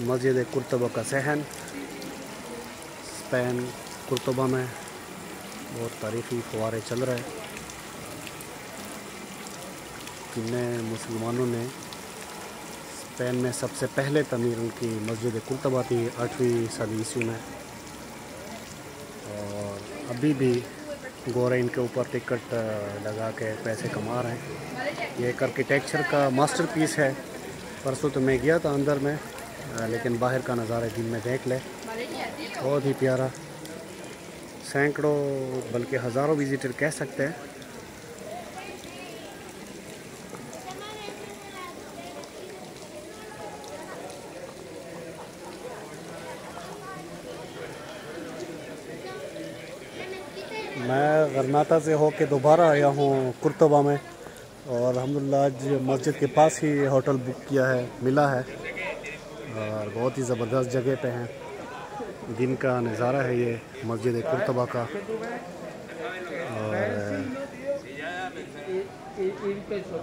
मस्जिद कुरतबा का सहन। स्पेन कुरतबा में बहुत तारीखी फवारे चल रहे हैं। जिनमें मुसलमानों ने स्पेन में सबसे पहले तमीर उनकी मस्जिद कुरतबा थी, आठवीं सदी ईस्वी में। और अभी भी गोरे इनके ऊपर टिकट लगा के पैसे कमा रहे हैं। ये एक आर्किटेक्चर का मास्टरपीस है। परसों तो मैं गया था अंदर में। हाँ, लेकिन बाहर का नज़ारा दिन में देख ले। बहुत ही प्यारा। सैकड़ों, बल्कि हज़ारों विज़िटर कह सकते हैं। मैं गरनाता से होके दोबारा आया हूँ कुर्तबा में और अलहमदिल्ला आज मस्जिद के पास ही होटल बुक किया है, मिला है। और बहुत ही ज़बरदस्त जगह पे हैं। दिन का नज़ारा है ये, मस्जिद कुरतबा का। और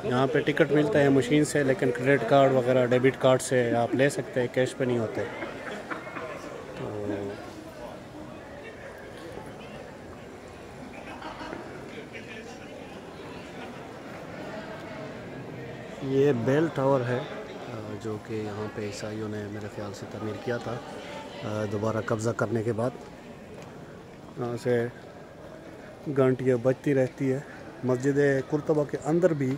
यहाँ पे टिकट मिलता है मशीन से, लेकिन क्रेडिट कार्ड वगैरह, डेबिट कार्ड से आप ले सकते हैं, कैश पे नहीं होते। तो ये बेल टावर है। जो कि यहाँ पे ईसाइयों ने मेरे ख्याल से तमीर किया था दोबारा कब्ज़ा करने के बाद। यहाँ से घंटियाँ बजती रहती है। मस्जिद कुरतबा के अंदर भी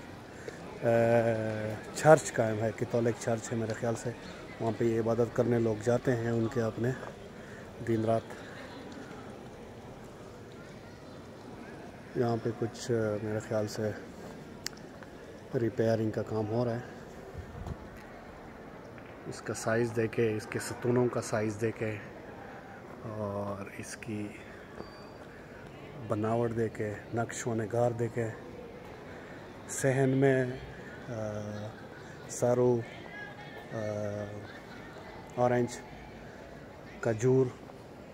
चर्च कायम है कितौलिक चर्च है मेरे ख्याल से। वहाँ पे ये इबादत करने लोग जाते हैं उनके अपने दिन रात। यहाँ पे कुछ मेरे ख्याल से रिपेयरिंग का काम हो रहा है। इसका साइज़ देखें, इसके सतूनों का साइज़ देखें और इसकी बनावट देखें, नक्श व नगार देखें। सहन में सारू ऑरेंज खजूर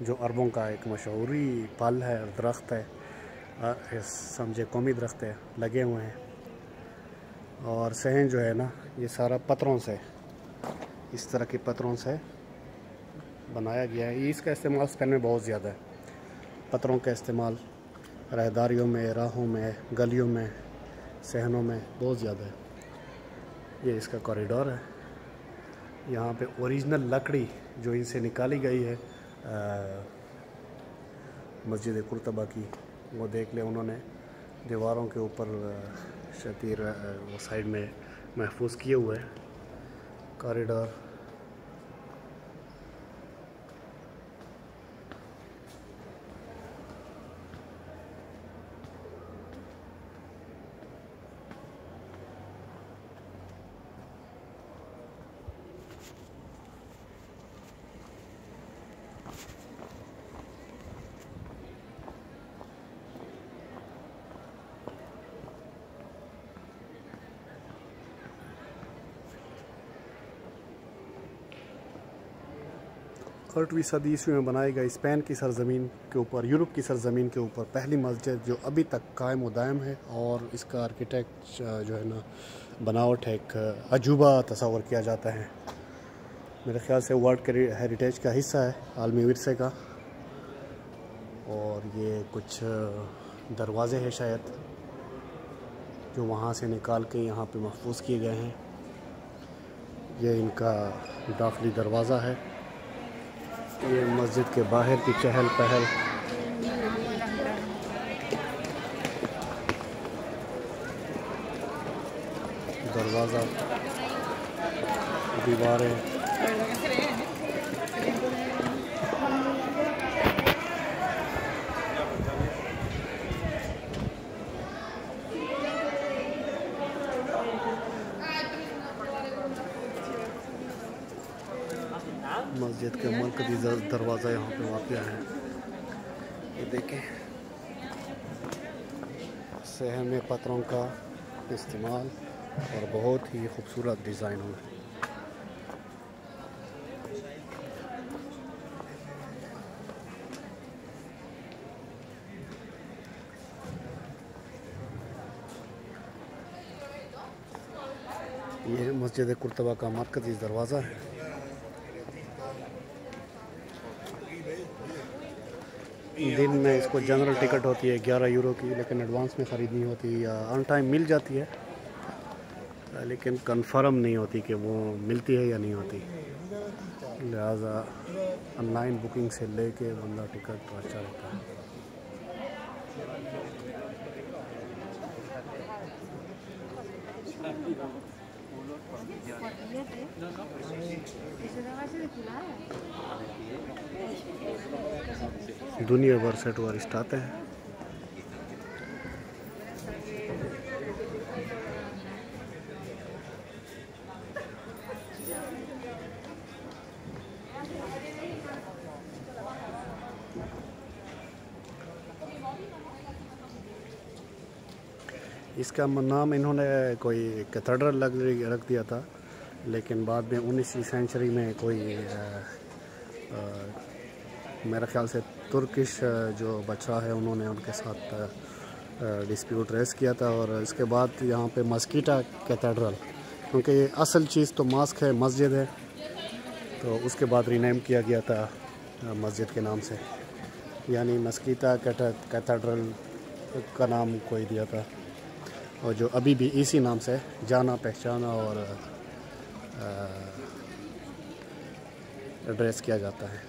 जो अरबों का एक मशहूरी पल है और दरख्त है समझे कौमी दरख्त है, लगे हुए हैं। और सहन जो है ना, ये सारा पत्थरों से इस तरह के पत्रों से बनाया गया है। इसका इस्तेमाल स्पेन में बहुत ज़्यादा है। पत्रों का इस्तेमाल रहदारियों में, राहों में, गलियों में, सहनों में बहुत ज़्यादा है। ये इसका कॉरिडोर है। यहाँ पे ओरिजिनल लकड़ी जो इनसे निकाली गई है मस्जिद कुरतबा की, वो देख ले उन्होंने। दीवारों के ऊपर शतीर वो साइड में महफूज किए हुए हैं। कॉरिडोर आठवीं सदी ईस्वी में बनाई गई स्पेन की सरजमीन के ऊपर, यूरोप की सरजमीन के ऊपर पहली मस्जिद जो अभी तक कायम व दायम है और इसका आर्किटेक्ट जो है ना, बनावट है, एक अजूबा तस्वर किया जाता है। मेरे ख्याल से वर्ल्ड हेरिटेज का हिस्सा है, आलमी वरसे का। और ये कुछ दरवाज़े हैं शायद, जो वहाँ से निकाल के यहाँ पे महफूज किए गए हैं। ये इनका दाखिली दरवाज़ा है। ये मस्जिद के बाहर की चहल पहल। दरवाज़ा दीवारें। मस्जिद के मरकजी दरवाज़ा यहाँ पे वाक़ है। ये देखें। शहर में पत्थरों का इस्तेमाल और बहुत ही खूबसूरत डिज़ाइन हुआ ये मस्जिद कुरतबा का मरकजी दरवाज़ा है। दिन में इसको जनरल टिकट होती है ग्यारह यूरो की, लेकिन एडवांस में ख़रीदनी होती है या ऑन टाइम मिल जाती है। लेकिन कंफर्म नहीं होती कि वो मिलती है या नहीं होती। लिहाजा ऑनलाइन बुकिंग से लेके बंदा टिकट तो अच्छा रहता है। दुनिया भर से टूरिस्ट आते हैं। इसका नाम इन्होंने कोई कैथेड्रल लग रख दिया था, लेकिन बाद में उन्नीसवीं सेंचुरी में कोई मेरे ख्याल से तुर्किश जो बच्चा है, उन्होंने उनके साथ डिस्प्यूट रेस किया था और इसके बाद यहाँ पे मस्कीटा कैथेड्रल, क्योंकि ये असल चीज़ तो मास्क है, मस्जिद है तो उसके बाद रीनेम किया गया था मस्जिद के नाम से। यानी मस्कीटा कैथेड्रल का नाम कोई दिया था। और जो अभी भी इसी नाम से जाना पहचाना और एड्रेस किया जाता है।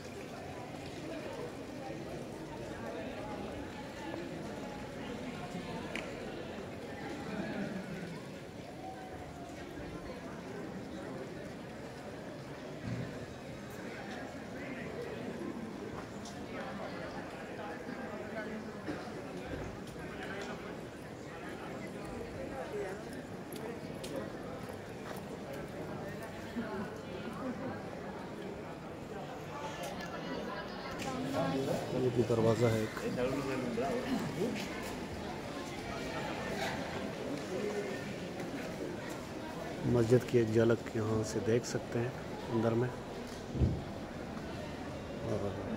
ये भी दरवाज़ा है मस्जिद की एक झलक यहाँ से देख सकते हैं अंदर में। और